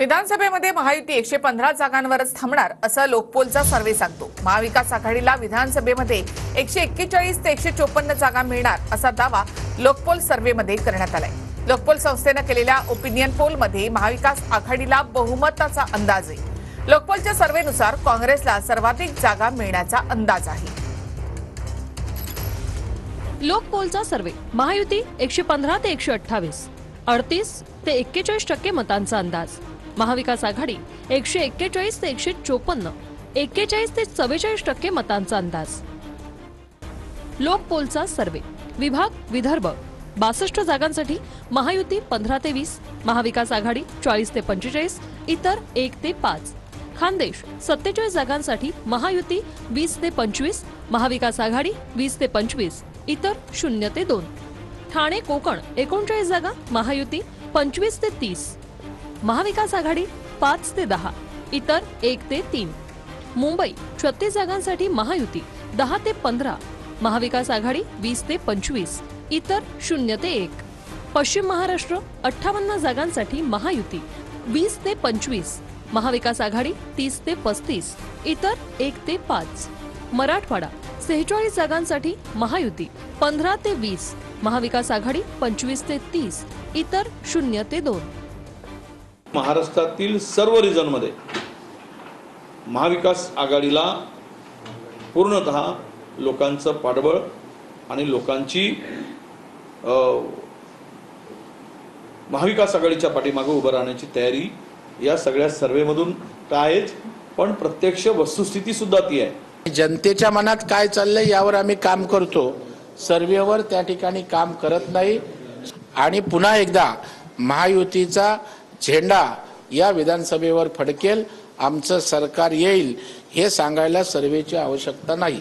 विधानसभेमध्ये महायुती एकशे पंधरा जागांवरच थांबणार असं लोकपोलचा सर्व्हे सांगतो. महाविकास आघाडीला विधानसभेमध्ये एकशे एक्केचाळीस ते एकशे चोपन्न जागा मिळणार असा दावा लोकपोल सर्व्हेमध्ये करण्यात आलाय. लोकपोल संस्थेनं केलेल्या ओपिनियन पोलमध्ये महाविकास आघाडीला बहुमताचा अंदाज आहे. लोकपोलच्या सर्व्हेनुसार काँग्रेसला सर्वाधिक जागा मिळण्याचा अंदाज आहे. लोकपोलचा सर्वे महायुती एकशे पंधरा ते एकशे अठ्ठावीस अडतीस ते एक्केचाळीस टक्के मतांचा अंदाज. महाविकास आघाडी एकशे एक्केचाळीस ते एकशे चोपन्न एक्केचाळीस ते चव्वेचाळीस टक्के मतांचा अंदाज. लोकपोलचा सर्वे. विभाग विदर्भ. बासष्ट जागांसाठी महायुती पंधरा ते वीस महाविकास आघाडी चाळीस ते पंचेचाळीस इतर एक ते पाच. खानदेश सत्तेचाळीस जागांसाठी महायुती वीस ते पंचवीस महाविकास आघाडी वीस ते पंचवीस इतर शून्य ते दोन. ठाणे कोकण एकोणचाळीस जागा महायुती पंचवीस ते तीस. महाविकास आघाडी पाच ते दहा इतर एक ते तीन. मुंबई छत्तीस जागांसाठी महायुती दहा ते पंधरा. महाविकास आघाडी वीस ते पंचवीस इतर शून्य ते एक. पश्चिम महाराष्ट्र अठ्ठावन्न जागांसाठी महायुती वीस ते पंचवीस. महाविकास आघाडी तीस ते पस्तीस इतर एक ते पाच. मराठवाडा सेहेचाळीस जागांसाठी महायुती पंधरा ते वीस. महाविकास आघाडी पंचवीस ते तीस इतर शून्य ते दोन. महाराष्ट्रातील सर्व रिजनमध्ये महाविकास आघाडीला पूर्णत लोकांचं पाठबळ आणि लोकांची महाविकास आघाडीच्या पाठीमागे उभं राहण्याची तयारी या सगळ्या सर्वेमधून तर आहेच पण प्रत्यक्ष वस्तुस्थिती सुद्धा ती आहे. जनतेच्या मनात काय चाललंय यावर आम्ही काम करतो. सर्वेवर त्या ठिकाणी काम करत नाही. आणि पुन्हा एकदा महायुतीचा झेंडा या विधानसभेवर फडकेल. आमचं सरकार येईल हे सांगायला सर्वेची आवश्यकता नाही.